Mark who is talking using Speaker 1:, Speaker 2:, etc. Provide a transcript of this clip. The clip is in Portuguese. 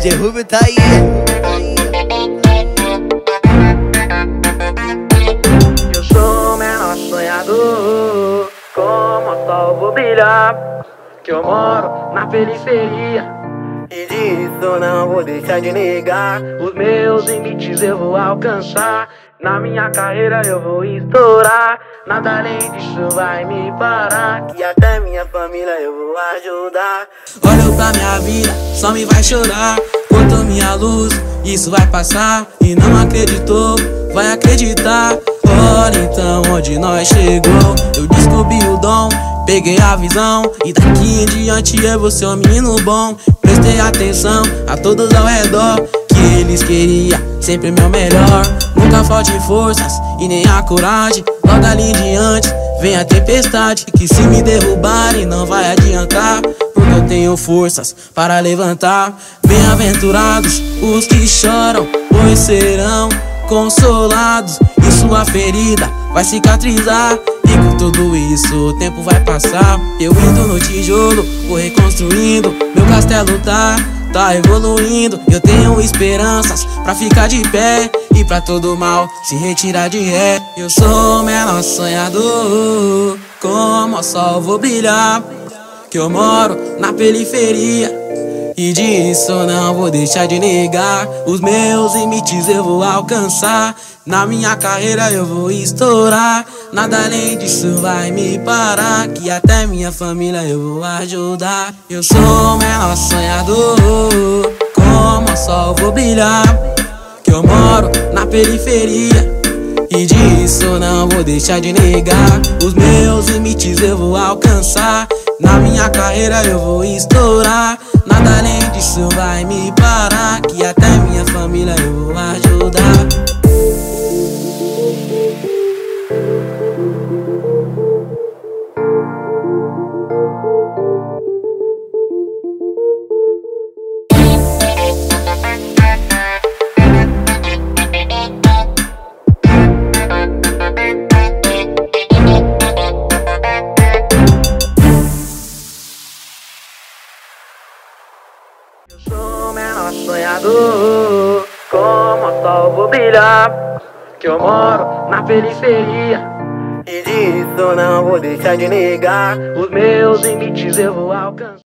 Speaker 1: DJ Rubio tá aí.
Speaker 2: Eu sou o menor sonhador, como sol vou brilhar. Que eu moro na periferia. E disso não vou deixar de negar. Os meus limites eu vou alcançar. Na minha carreira eu vou estourar. Nada além disso vai me parar. Que até minha família eu vou ajudar.
Speaker 3: Olho pra minha vida, só me vai chorar. Cortou minha luz, isso vai passar. E não acreditou, vai acreditar. Olha então onde nós chegou. Eu descobri o dom, peguei a visão. E daqui em diante eu vou ser um menino bom. Prestei atenção a todos ao redor. Que eles queriam sempre meu melhor. Nunca falte forças e nem a coragem. Logo ali em diante vem a tempestade. Que se me derrubarem não vai adiantar. Tenho forças para levantar. Bem-aventurados os que choram, pois serão consolados. E sua ferida vai cicatrizar. E com tudo isso o tempo vai passar. Eu indo no tijolo, vou reconstruindo. Meu castelo tá, tá evoluindo. Eu tenho esperanças pra ficar de pé. E pra todo mal se retirar de ré. Eu sou o menor sonhador. Como o sol vou brilhar. Que eu moro na periferia. E disso não vou deixar de negar. Os meus limites eu vou alcançar. Na minha carreira eu vou estourar. Nada além disso vai me parar. Que até minha família eu vou ajudar. Eu sou o menor sonhador. Como o sol vou brilhar. Que eu moro na periferia. E disso não vou deixar de negar. Os meus limites eu vou alcançar. Na minha carreira eu vou estourar. Nada além disso vai me parar. Que até minha família eu vou ajudar.
Speaker 2: Como o sol vou brilhar. Que eu moro na periferia. E disso não vou deixar de negar. Os meus limites eu vou alcançar.